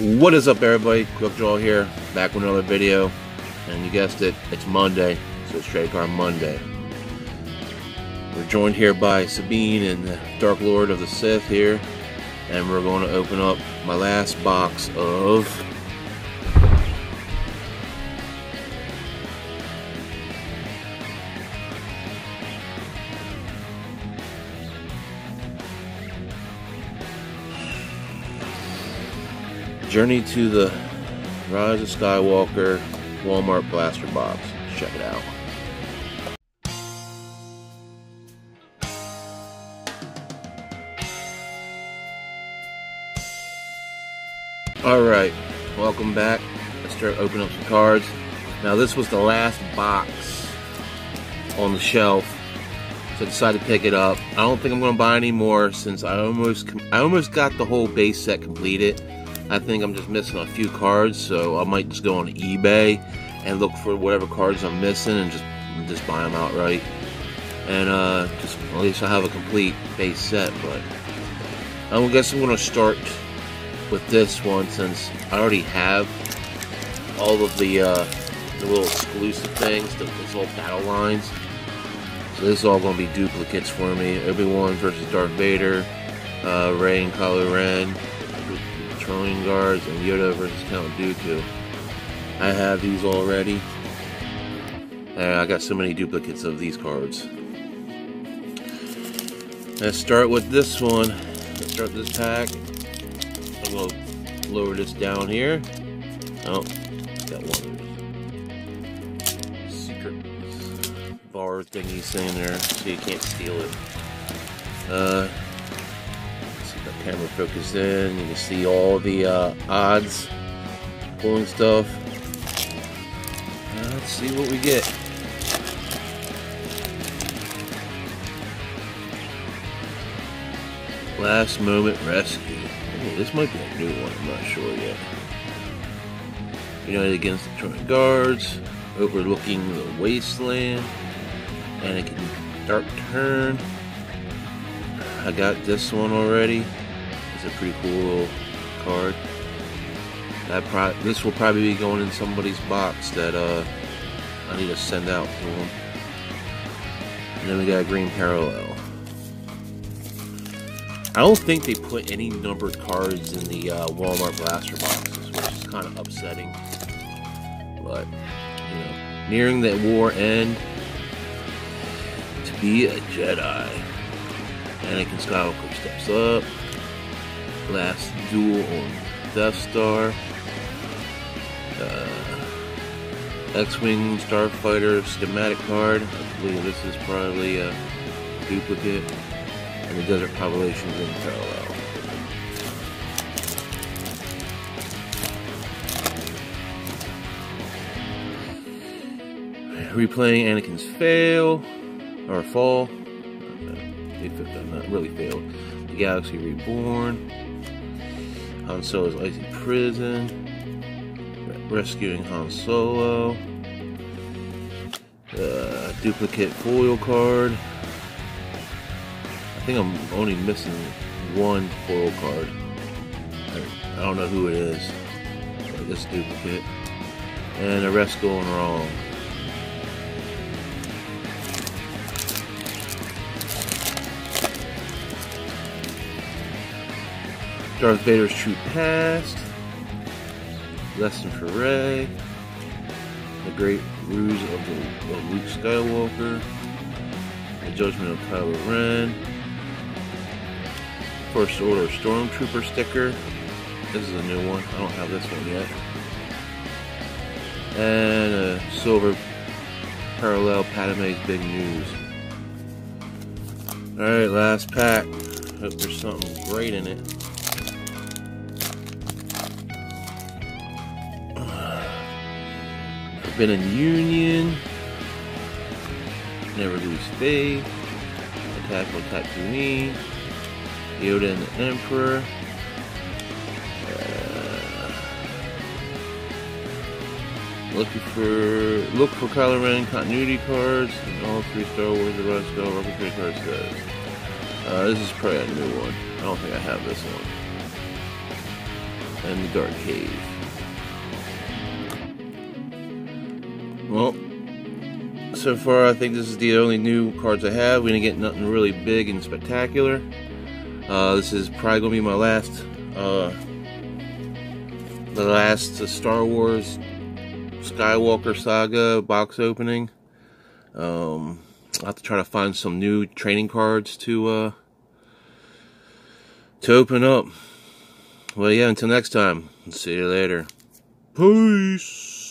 What is up everybody, Quick Draw here, back with another video, and you guessed it, it's Monday, so it's Trade Card Monday. We're joined here by Sabine and the Dark Lord of the Sith here, and we're going to open up my last box of Journey to the Rise of Skywalker Walmart Blaster Box. Check it out. Alright, welcome back. Let's start opening up some cards. Now this was the last box on the shelf. So I decided to pick it up. I don't think I'm going to buy any more since I almost I almost got the whole base set completed. I think I'm just missing a few cards, so I might just go on eBay and look for whatever cards I'm missing and just just buy them outright. And uh, just at least I have a complete base set. But I guess I'm gonna start with this one since I already have all of the uh, the little exclusive things, the, these little battle lines. So this is all gonna be duplicates for me. Obi-Wan versus Darth Vader, uh, Rey and Kylo Ren, Praetorian Guards, and Yoda versus Count Dooku. I have these already. And I got so many duplicates of these cards. Let's start with this one. Let's start this pack. I'm going to lower this down here. Oh, got one secret bar thingies in there so you can't steal it. Uh, camera focus in. You can see all the uh, odds, pulling stuff. Let's see what we get. Last Moment Rescue. Oh, this might be a new one. I'm not sure yet. United against the Praetorian Guards. Overlooking the Wasteland. Anakin Dark Turn. I got this one already. It's a pretty cool little card. That pro this will probably be going in somebody's box that uh, I need to send out to them. And then we got a green parallel. I don't think they put any numbered cards in the uh, Walmart blaster boxes, which is kind of upsetting. But, you know, nearing the war end, to be a Jedi. Anakin Skywalker steps up last duel on Death Star. Uh, X-Wing Starfighter schematic card. I believe this is probably a duplicate. And the Desert Populations in parallel. Replaying Anakin's fail, or fall. Not really failed. The Galaxy Reborn. Han Solo's icy prison, rescuing Han Solo, uh, duplicate foil card. I think I'm only missing one foil card. I, don't know who it is. Guess duplicate. And the rest going wrong. Darth Vader's true past, lesson for Rey, the great ruse of, the, of Luke Skywalker, the judgment of Kylo Ren, First Order Stormtrooper sticker. This is a new one. I don't have this one yet. And a silver parallel Padme's Big News. Alright, last pack. Hope there's something great in it. Forbidden Union. Never Lose Faith. Attack on Tatooine. Yoda and the Emperor. Uh, looking for look for Kylo Ren continuity cards in all three Star Wars The Rise of Skywalker trade card says. Uh, this is probably a new one. I don't think I have this one. and the Dark Cave. Well, so far I think this is the only new cards I have. We didn't get nothing really big and spectacular. Uh, this is probably going to be my last, uh, the last uh, Star Wars Skywalker Saga box opening. Um, I'll have to try to find some new training cards to, uh, to open up. Well, yeah, until next time. See you later. Peace.